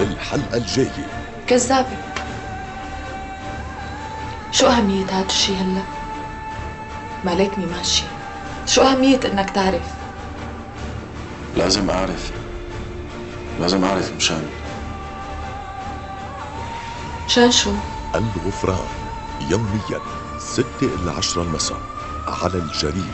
بالحلقة الجاية كذابة شو أهمية هذا الشي هلا؟ ما ليتني ماشية شو أهمية إنك تعرف؟ لازم أعرف. لازم أعرف مشان. مشان شو؟ الغفران. يوميا 6 إلى 10 المساء على الجريد.